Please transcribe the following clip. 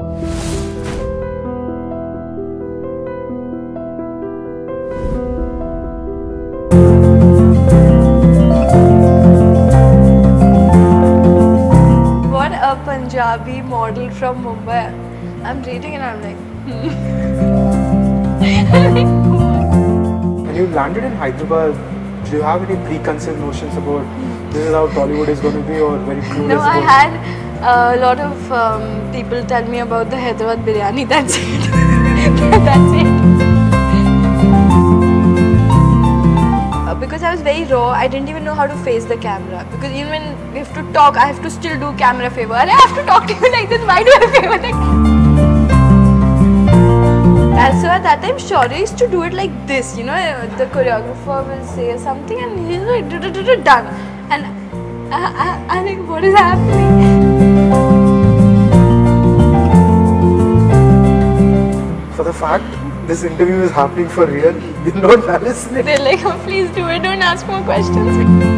What a Punjabi model from Mumbai. I'm reading and I'm like, hmm. When you landed in Hyderabad, do you have any preconceived notions about this is how Tollywood is going to be or very clueless? no, I had a lot of um, people tell me about the Hyderabad biryani. That's it. That's it. Uh, Because I was very raw, I didn't even know how to face the camera. Because even when we have to talk, I have to still do camera favor. And I have to talk to you like this. Why do I favor the at that time, Shaurya used to do it like this, you know, uh, the choreographer will say something and he's like, "Du- du- du- du- done. And uh, uh, I, I, like, what is happening? For the fact this interview is happening for real, you're not. They're like, oh, please do it, don't ask more questions.